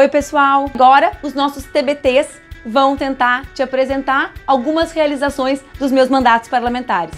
Oi, pessoal! Agora os nossos TBTs vão tentar te apresentar algumas realizações dos meus mandatos parlamentares.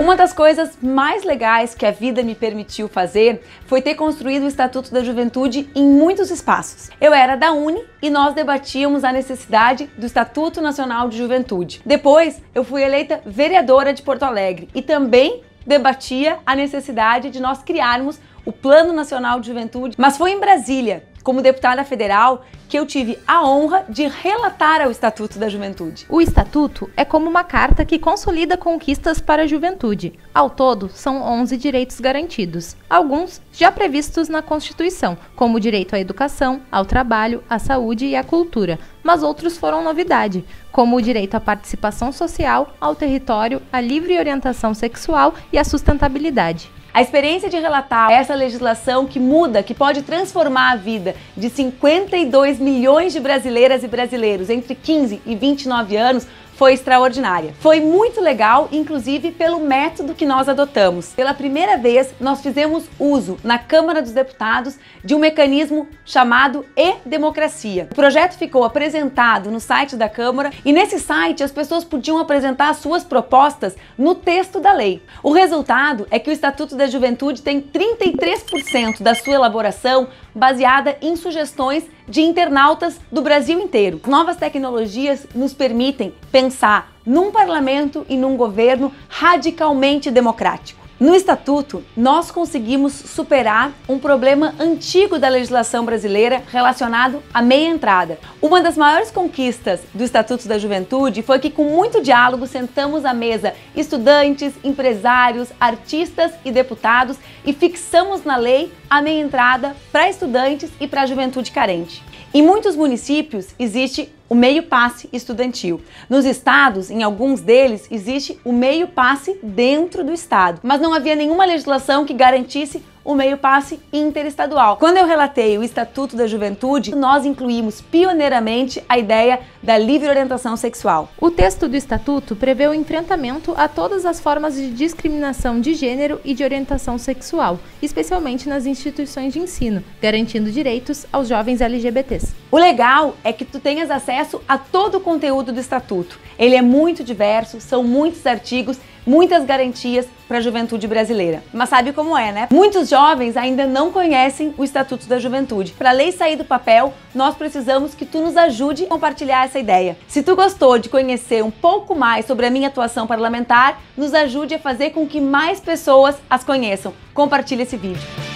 Uma das coisas mais legais que a vida me permitiu fazer foi ter construído o Estatuto da Juventude em muitos espaços. Eu era da Uni e nós debatíamos a necessidade do Estatuto Nacional de Juventude. Depois, eu fui eleita vereadora de Porto Alegre e também debatia a necessidade de nós criarmos o Plano Nacional de Juventude, mas foi em Brasília como deputada federal, que eu tive a honra de relatar ao Estatuto da Juventude. O Estatuto é como uma carta que consolida conquistas para a juventude. Ao todo, são 11 direitos garantidos, alguns já previstos na Constituição, como o direito à educação, ao trabalho, à saúde e à cultura, mas outros foram novidade, como o direito à participação social, ao território, à livre orientação sexual e à sustentabilidade. A experiência de relatar essa legislação que muda, que pode transformar a vida de 52 milhões de brasileiras e brasileiros entre 15 e 29 anos foi extraordinária. Foi muito legal, inclusive pelo método que nós adotamos. Pela primeira vez, nós fizemos uso na Câmara dos Deputados de um mecanismo chamado e-democracia. O projeto ficou apresentado no site da Câmara e nesse site as pessoas podiam apresentar suas propostas no texto da lei. O resultado é que o Estatuto da Juventude tem 33% da sua elaboração baseada em sugestões de internautas do Brasil inteiro. Novas tecnologias nos permitem pensar num parlamento e num governo radicalmente democrático. No Estatuto, nós conseguimos superar um problema antigo da legislação brasileira relacionado à meia entrada. Uma das maiores conquistas do Estatuto da Juventude foi que, com muito diálogo, sentamos à mesa estudantes, empresários, artistas e deputados e fixamos na lei a meia entrada para estudantes e para a juventude carente. Em muitos municípios existe o meio passe estudantil. Nos estados, em alguns deles, existe o meio passe dentro do estado, mas não havia nenhuma legislação que garantisse o meio passe interestadual. Quando eu relatei o Estatuto da Juventude, nós incluímos pioneiramente a ideia da livre orientação sexual. O texto do Estatuto prevê o enfrentamento a todas as formas de discriminação de gênero e de orientação sexual, especialmente nas instituições de ensino, garantindo direitos aos jovens LGBTs. O legal é que tu tenhas acesso a todo o conteúdo do Estatuto. Ele é muito diverso, são muitos artigos muitas garantias para a juventude brasileira. Mas sabe como é, né? Muitos jovens ainda não conhecem o Estatuto da Juventude. Para a lei sair do papel, nós precisamos que tu nos ajude a compartilhar essa ideia. Se tu gostou de conhecer um pouco mais sobre a minha atuação parlamentar, nos ajude a fazer com que mais pessoas as conheçam. Compartilhe esse vídeo.